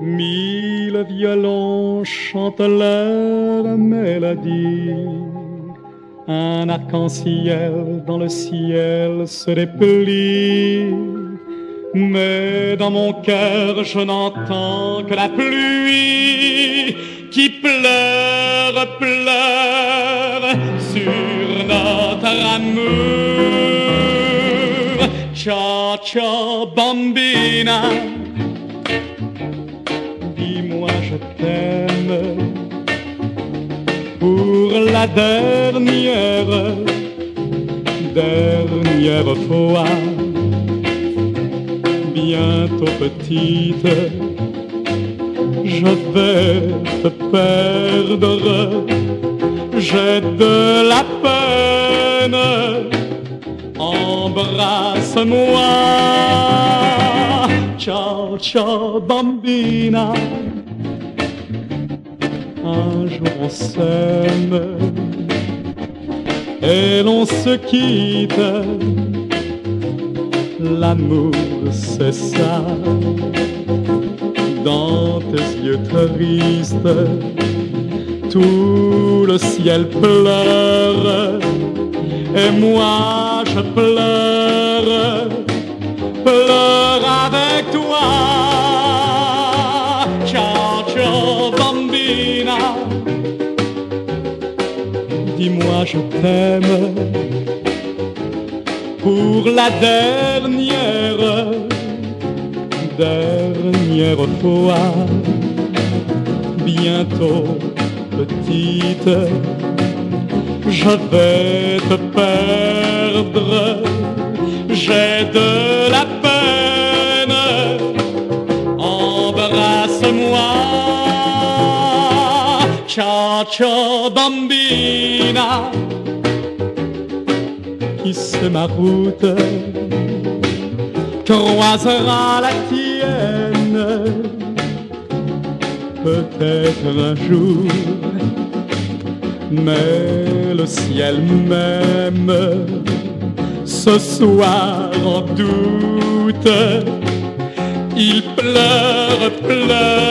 Mille violons chantent leur mélodie. Un arc-en-ciel dans le ciel se déplie. Mais dans mon cœur, je n'entends que la pluie qui pleure, pleure sur notre amour. Ciao, bambina je t'aime pour la dernière, dernière fois. Bientôt petite, je vais te perdre, j'ai de la peine, embrasse-moi. Ciao, ciao, bambina un jour on s'aime et l'on se quitte. L'amour, c'est ça. Dans tes yeux tristes, tout le ciel pleure et moi je pleure, pleure avec toi. dis-moi je t'aime pour la dernière, dernière fois. Bientôt, petite, je vais te perdre, j'ai de la peine, embrasse-moi. Ciao, ciao, bambina, qui c'est ma route. Croisera la tienne. Peut-être un jour, mais le ciel même, ce soir en doute, il pleure, pleure